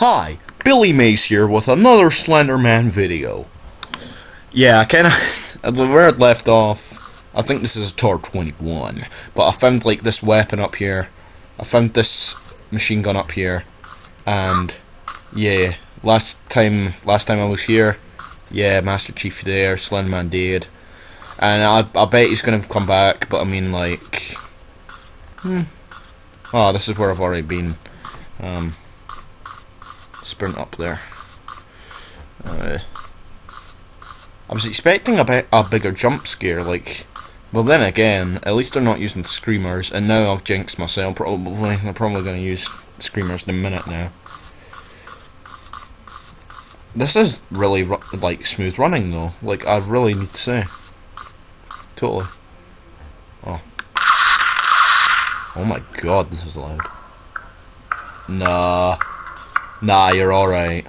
Hi, Billy Mays here with another Slenderman video. Yeah, I kinda, where it left off, I think this is a Tor 21, but I found like this weapon up here, I found this machine gun up here, and yeah, last time, last time I was here, yeah, Master Chief there, Slenderman dead, and I, I bet he's gonna come back, but I mean like, hmm, oh, this is where I've already been, um, sprint up there. Uh, I was expecting a, bit, a bigger jump scare, like, well then again, at least they're not using screamers, and now I've jinxed myself, probably, they're probably going to use screamers in a minute now. This is really, like, smooth running though, like, I really need to say. Totally. Oh. Oh my god, this is loud. Nah. Nah, you're alright.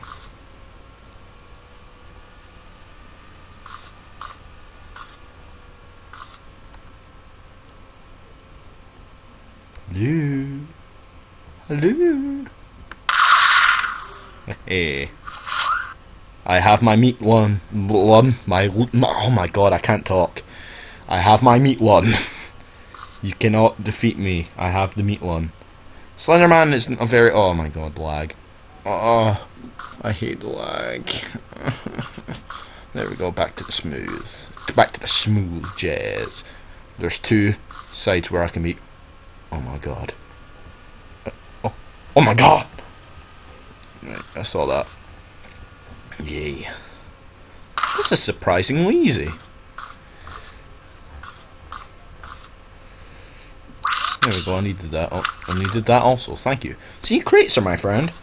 Hello. Hello. Hey. I have my meat one. One. My, my. Oh my god, I can't talk. I have my meat one. you cannot defeat me. I have the meat one. Slenderman isn't a very. Oh my god, lag. Oh, I hate lag. there we go, back to the smooth. Back to the smooth jazz. There's two sides where I can be. Oh my god. Uh, oh, oh my god! Right, I saw that. Yay. This is surprisingly easy. There we go, I needed that. Oh, I needed that also, thank you. See, crates are my friend.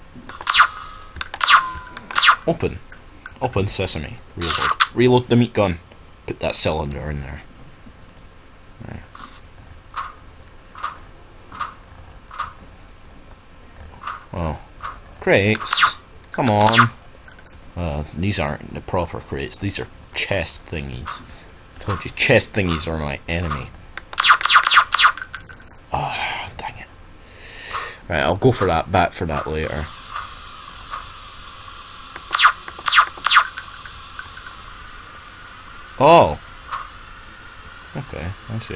Open. Open sesame. Reload. Reload the meat gun. Put that cylinder in there. Oh. Crates. Come on. Uh, these aren't the proper crates. These are chest thingies. I Told you, chest thingies are my enemy. Right, I'll go for that, back for that later. Oh. Okay, I see.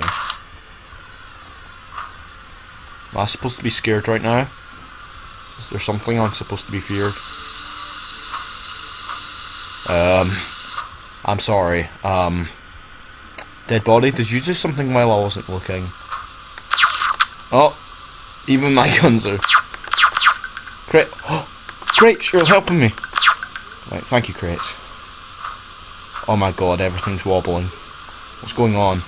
Am I supposed to be scared right now? Is there something I'm supposed to be feared? Um, I'm sorry. Um, dead body, did you do something while I wasn't looking? Oh, even my guns are. Great. Oh, great, you're helping me. Right, thank you, Crate. Oh my god, everything's wobbling. What's going on?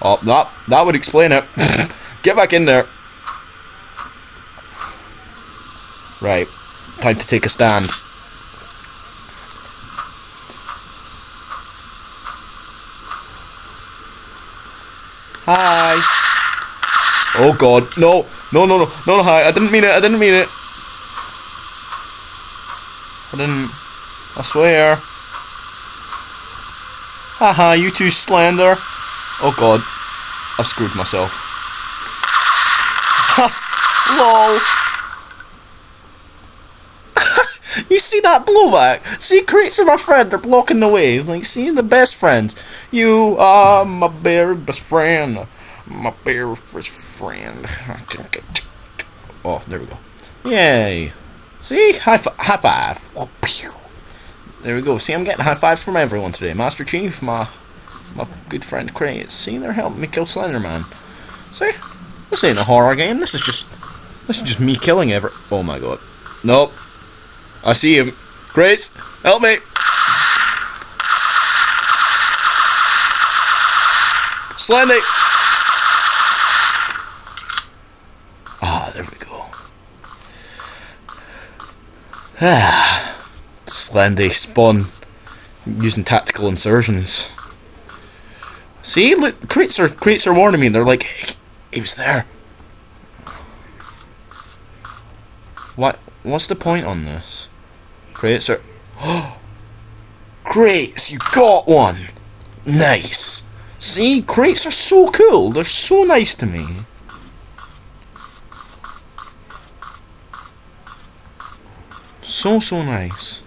Oh, that that would explain it. Get back in there. Right. Time to take a stand. Hi. Oh god, no. No, no, no. No, hi. I didn't mean it. I didn't mean it. I didn't. I swear. Haha, you two slander. Oh god. I've screwed myself. Lol. you see that blowback? See, crates are my friend. They're blocking the way. Like, see, the best friends. You are my very best friend. My very best friend. Oh, there we go. Yay. See? High, fi high five. Oh. There we go. See, I'm getting high fives from everyone today. Master Chief, my my good friend Crates. See, they're helping me kill Slenderman. See, this ain't a horror game. This is just this is just me killing ever. Oh my god. Nope. I see him. Grace, help me. Slendy. Ah, there we go. Ah. Slendy spawn using tactical insertions. See, look, crates are crates are warning me. They're like, he was there. What? What's the point on this? Crates are. Crates! You got one. Nice. See, crates are so cool. They're so nice to me. So, so nice.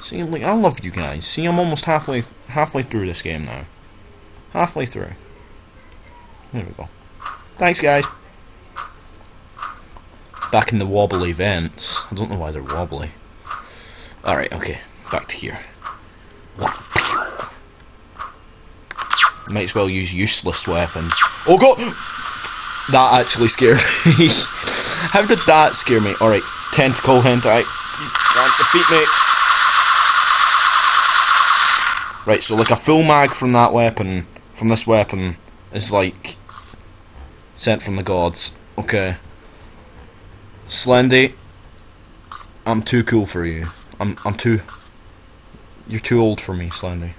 See, like, I love you guys. See, I'm almost halfway halfway through this game now. Halfway through. There we go. Thanks, guys. Back in the wobbly vents. I don't know why they're wobbly. Alright, okay. Back to here. Might as well use useless weapons. Oh god! That actually scared me. How did that scare me? Alright, tentacle hentai. Can't defeat me. Right, so like a full mag from that weapon, from this weapon, is like sent from the gods. Okay. Slendy, I'm too cool for you. I'm I'm too You're too old for me, Slendy.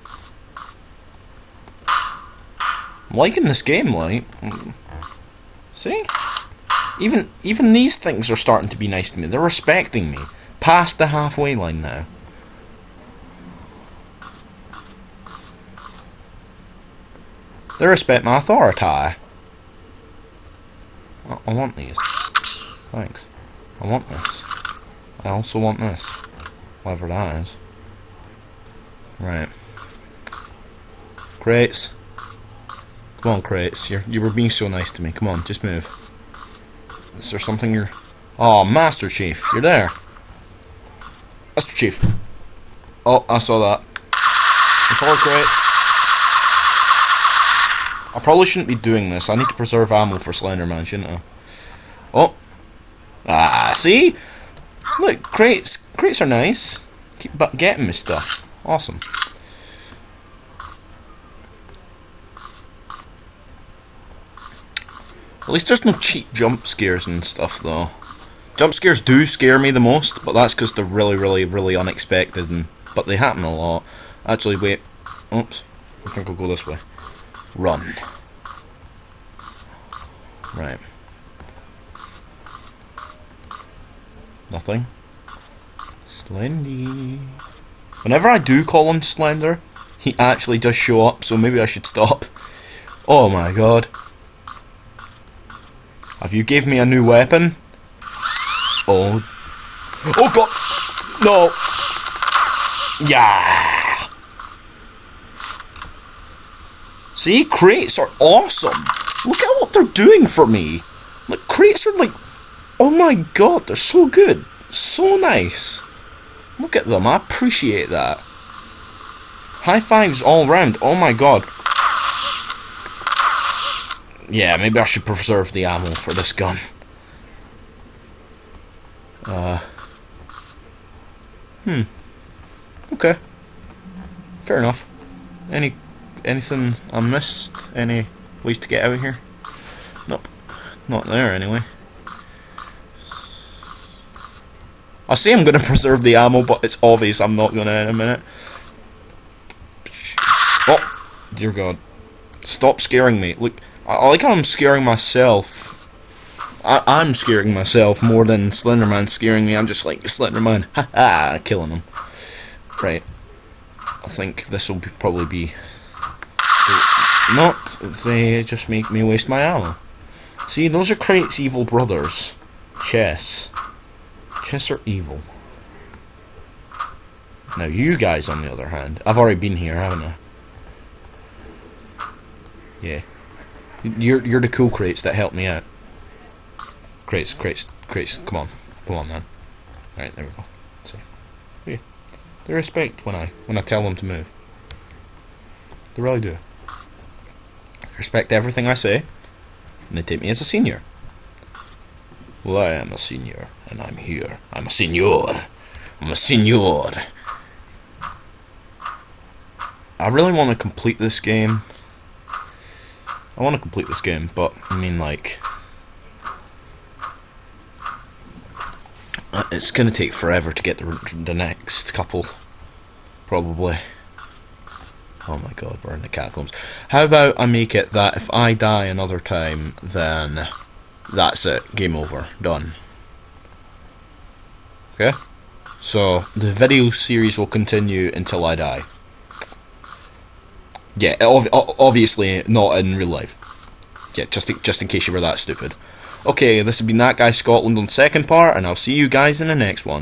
I'm liking this game, like. See? Even even these things are starting to be nice to me. They're respecting me. Past the halfway line now. They respect my authority. I, want these. Thanks. I want this. I also want this. Whatever that is. Right. Crates. Come on, crates. you you were being so nice to me. Come on, just move. Is there something you're... Oh, Master Chief. You're there. Master Chief. Oh, I saw that. It's all crates. I probably shouldn't be doing this. I need to preserve ammo for Slenderman, shouldn't I? Oh. Ah, see? Look, crates. Crates are nice. Keep getting me stuff. Awesome. At least there's no cheap jump scares and stuff, though. Jump scares do scare me the most, but that's because they're really, really, really unexpected, and but they happen a lot. Actually, wait. Oops. I think I'll go this way. Run. Right. Nothing. Slendy. Whenever I do call on Slender, he actually does show up, so maybe I should stop. Oh my god. Have you gave me a new weapon? Oh. Oh god! No! Yeah! See, crates are awesome. Look at what they're doing for me. Like crates are like, oh my god, they're so good, so nice. Look at them. I appreciate that. High fives all round. Oh my god. Yeah, maybe I should preserve the ammo for this gun. Uh. Hmm. Okay. Fair enough. Any anything I missed? Any ways to get out of here? Nope. Not there anyway. I say I'm to preserve the ammo, but it's obvious I'm not to in a minute. Oh, dear God. Stop scaring me. Look, I, I like how I'm scaring myself. I, I'm scaring myself more than Slenderman scaring me. I'm just like, Slenderman, ha ha, killing him. Right. I think this will probably be not they just make me waste my ammo. See, those are Crate's evil brothers. Chess. Chess are evil. Now you guys, on the other hand, I've already been here, haven't I? Yeah. You're you're the cool crates that helped me out. Crates, crates, crates. Come on, come on, man. All right, there we go. See, yeah. they respect when I when I tell them to move. They really do respect everything I say, and they take me as a senior. Well, I am a senior, and I'm here. I'm a senior. I'm a senior. I really want to complete this game. I want to complete this game, but I mean, like, it's gonna take forever to get the, the next couple, probably. Oh my god, we're in the catacombs. How about I make it that if I die another time, then that's it. Game over. Done. Okay? So, the video series will continue until I die. Yeah, ov obviously not in real life. Yeah, just in, just in case you were that stupid. Okay, this has been That Guy Scotland on second part, and I'll see you guys in the next one.